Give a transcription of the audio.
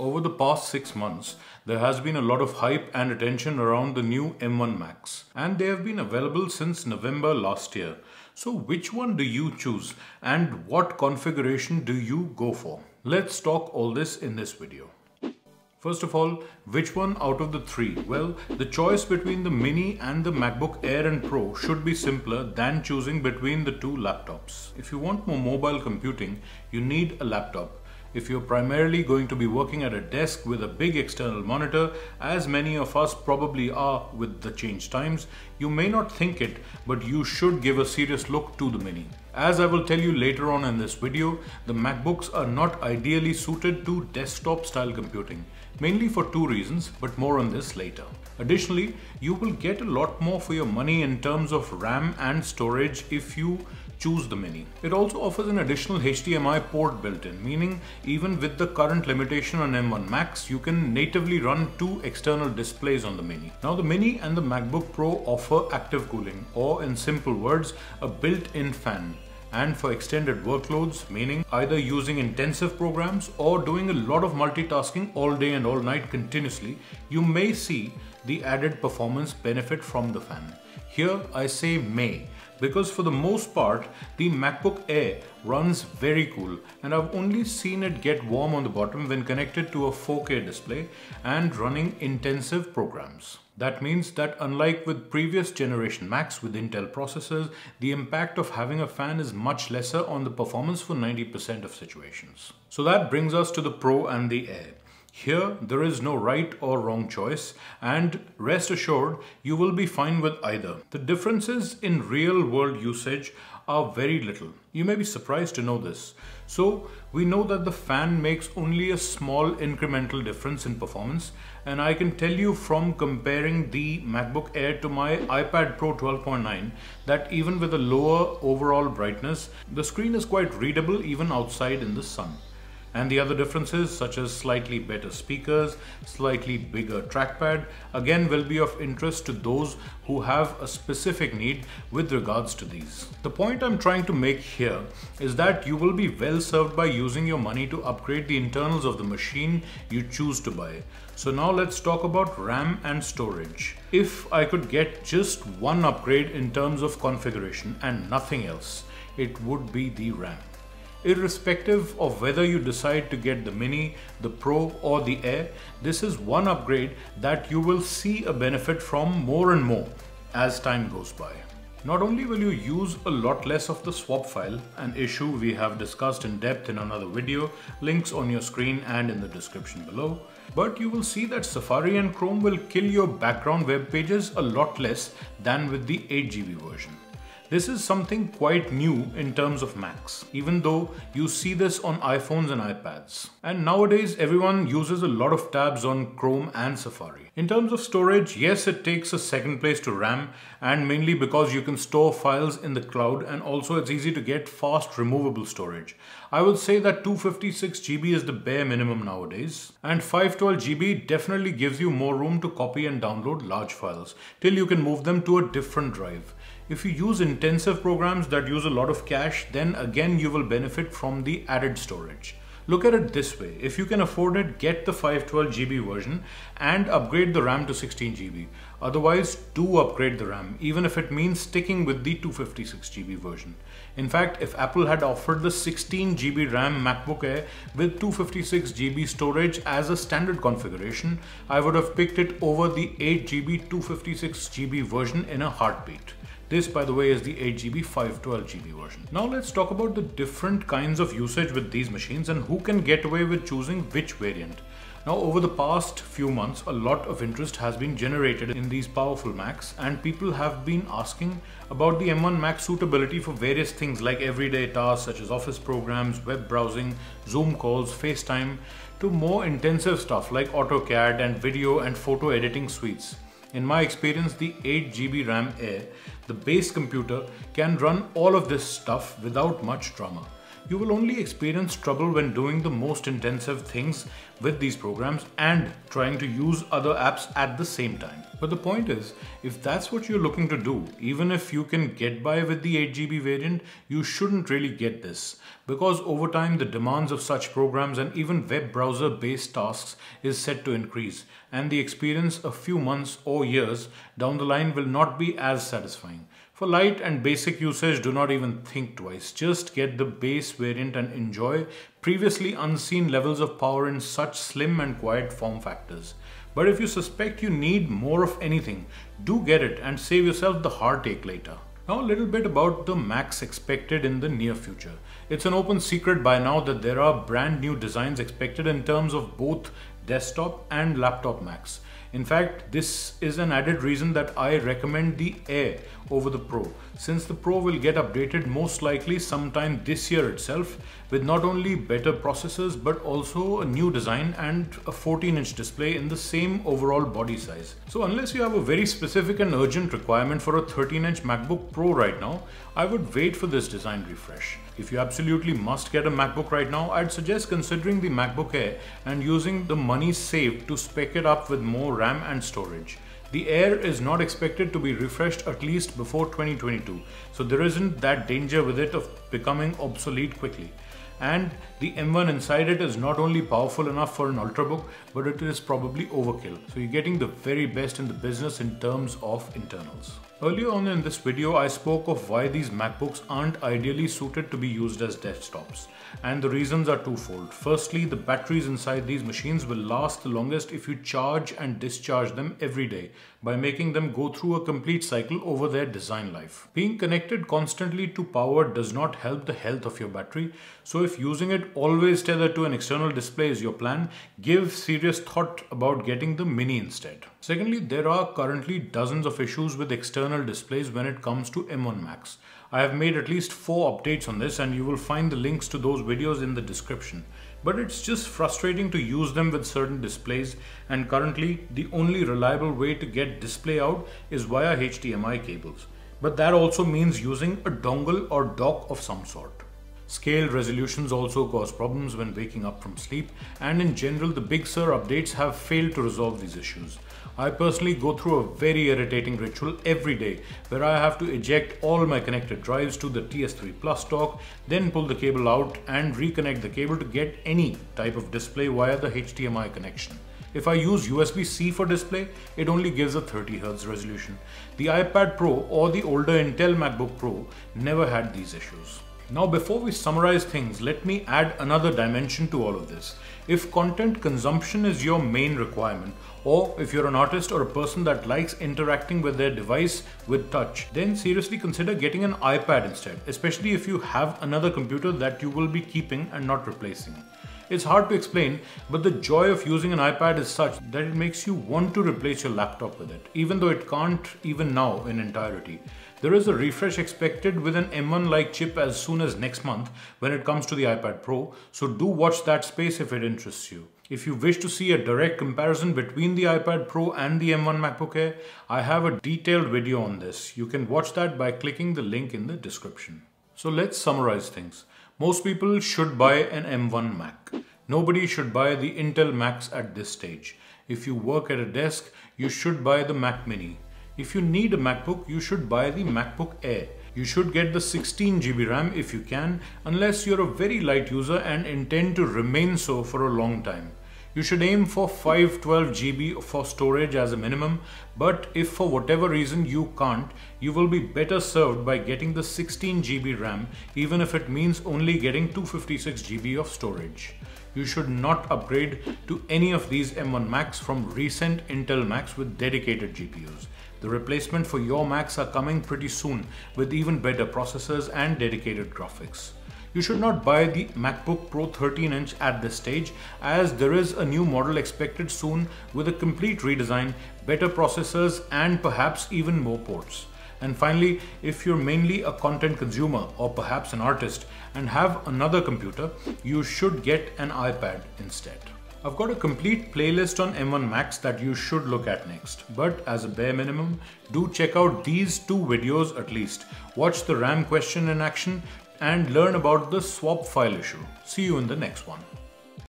Over the past six months, there has been a lot of hype and attention around the new M1 Macs, and they have been available since November last year. So, which one do you choose, and what configuration do you go for? Let's talk all this in this video. First of all, which one out of the three? Well, the choice between the Mini and the MacBook Air and Pro should be simpler than choosing between the two laptops. If you want more mobile computing, you need a laptop. If you're primarily going to be working at a desk with a big external monitor, as many of us probably are with the change times, you may not think it, but you should give a serious look to the Mini. As I will tell you later on in this video, the MacBooks are not ideally suited to desktop style computing, mainly for two reasons, but more on this later. Additionally, you will get a lot more for your money in terms of RAM and storage if you choose the Mini. It also offers an additional HDMI port built in, meaning even with the current limitation on M1 Macs, you can natively run two external displays on the Mini. Now the Mini and the MacBook Pro offer active cooling, or in simple words, a built-in fan and for extended workloads, meaning either using intensive programs or doing a lot of multitasking all day and all night continuously, you may see the added performance benefit from the fan. Here I say may because for the most part the MacBook Air runs very cool and I've only seen it get warm on the bottom when connected to a 4K display and running intensive programs. That means that unlike with previous generation Macs with Intel processors, the impact of having a fan is much lesser on the performance for 90% of situations. So that brings us to the Pro and the Air. Here, there is no right or wrong choice, and rest assured, you will be fine with either. The differences in real world usage are very little. You may be surprised to know this. So, we know that the fan makes only a small incremental difference in performance, and I can tell you from comparing the MacBook Air to my iPad Pro 12.9 that even with a lower overall brightness, the screen is quite readable even outside in the sun and the other differences such as slightly better speakers, slightly bigger trackpad again will be of interest to those who have a specific need with regards to these. The point I'm trying to make here is that you will be well served by using your money to upgrade the internals of the machine you choose to buy. So now let's talk about RAM and storage. If I could get just one upgrade in terms of configuration and nothing else, it would be the RAM. Irrespective of whether you decide to get the Mini, the Pro or the Air, this is one upgrade that you will see a benefit from more and more as time goes by. Not only will you use a lot less of the swap file, an issue we have discussed in depth in another video, links on your screen and in the description below, but you will see that Safari and Chrome will kill your background web pages a lot less than with the 8GB version. This is something quite new in terms of Macs, even though you see this on iPhones and iPads. And nowadays everyone uses a lot of tabs on Chrome and Safari. In terms of storage, yes, it takes a second place to RAM and mainly because you can store files in the cloud and also it's easy to get fast removable storage. I would say that 256 GB is the bare minimum nowadays and 512 GB definitely gives you more room to copy and download large files till you can move them to a different drive. If you use intensive programs that use a lot of cache, then again you will benefit from the added storage. Look at it this way, if you can afford it, get the 512GB version and upgrade the RAM to 16GB. Otherwise, do upgrade the RAM, even if it means sticking with the 256GB version. In fact, if Apple had offered the 16GB RAM MacBook Air with 256GB storage as a standard configuration, I would have picked it over the 8GB 256GB version in a heartbeat. This, by the way, is the 8GB 512GB version. Now let's talk about the different kinds of usage with these machines and who can get away with choosing which variant. Now over the past few months, a lot of interest has been generated in these powerful Macs and people have been asking about the M1 Mac suitability for various things like everyday tasks such as office programs, web browsing, Zoom calls, FaceTime, to more intensive stuff like AutoCAD and video and photo editing suites. In my experience, the 8GB RAM Air, the base computer, can run all of this stuff without much drama. You will only experience trouble when doing the most intensive things with these programs and trying to use other apps at the same time. But the point is, if that's what you're looking to do, even if you can get by with the 8GB variant, you shouldn't really get this. Because over time, the demands of such programs and even web browser based tasks is set to increase, and the experience a few months or years down the line will not be as satisfying. For light and basic usage, do not even think twice. Just get the base variant and enjoy previously unseen levels of power in such slim and quiet form factors. But if you suspect you need more of anything, do get it and save yourself the heartache later. Now a little bit about the Macs expected in the near future. It's an open secret by now that there are brand new designs expected in terms of both desktop and laptop Macs. In fact, this is an added reason that I recommend the Air over the Pro, since the Pro will get updated most likely sometime this year itself with not only better processors but also a new design and a 14 inch display in the same overall body size. So unless you have a very specific and urgent requirement for a 13 inch MacBook Pro right now, I would wait for this design refresh. If you absolutely must get a MacBook right now, I'd suggest considering the MacBook Air and using the money saved to spec it up with more RAM and storage. The Air is not expected to be refreshed at least before 2022, so there isn't that danger with it of becoming obsolete quickly. And the M1 inside it is not only powerful enough for an Ultrabook, but it is probably overkill. So you're getting the very best in the business in terms of internals. Earlier on in this video, I spoke of why these MacBooks aren't ideally suited to be used as desktops. And the reasons are twofold. Firstly, the batteries inside these machines will last the longest if you charge and discharge them every day by making them go through a complete cycle over their design life. Being connected constantly to power does not help the health of your battery. So if using it always tethered to an external display is your plan, give serious thought about getting the Mini instead. Secondly, there are currently dozens of issues with external displays when it comes to M1 Macs. I have made at least four updates on this and you will find the links to those videos in the description. But it's just frustrating to use them with certain displays and currently the only reliable way to get display out is via HDMI cables. But that also means using a dongle or dock of some sort. Scaled resolutions also cause problems when waking up from sleep, and in general, the Big Sur updates have failed to resolve these issues. I personally go through a very irritating ritual every day where I have to eject all my connected drives to the TS3 Plus dock, then pull the cable out and reconnect the cable to get any type of display via the HDMI connection. If I use USB-C for display, it only gives a 30Hz resolution. The iPad Pro or the older Intel MacBook Pro never had these issues. Now before we summarize things, let me add another dimension to all of this. If content consumption is your main requirement, or if you're an artist or a person that likes interacting with their device with touch, then seriously consider getting an iPad instead, especially if you have another computer that you will be keeping and not replacing. It's hard to explain, but the joy of using an iPad is such that it makes you want to replace your laptop with it, even though it can't even now in entirety. There is a refresh expected with an M1 like chip as soon as next month when it comes to the iPad Pro, so do watch that space if it interests you. If you wish to see a direct comparison between the iPad Pro and the M1 MacBook Air, I have a detailed video on this. You can watch that by clicking the link in the description. So let's summarize things. Most people should buy an M1 Mac. Nobody should buy the Intel Macs at this stage. If you work at a desk, you should buy the Mac Mini. If you need a MacBook, you should buy the MacBook Air. You should get the 16 GB RAM if you can, unless you're a very light user and intend to remain so for a long time. You should aim for 512 GB for storage as a minimum, but if for whatever reason you can't, you will be better served by getting the 16 GB RAM even if it means only getting 256 GB of storage. You should not upgrade to any of these M1 Macs from recent Intel Macs with dedicated GPUs. The replacement for your Macs are coming pretty soon with even better processors and dedicated graphics. You should not buy the MacBook Pro 13 inch at this stage as there is a new model expected soon with a complete redesign, better processors and perhaps even more ports. And finally, if you're mainly a content consumer or perhaps an artist and have another computer, you should get an iPad instead. I've got a complete playlist on M1 Macs that you should look at next. But as a bare minimum, do check out these two videos at least. Watch the RAM question in action and learn about the swap file issue. See you in the next one.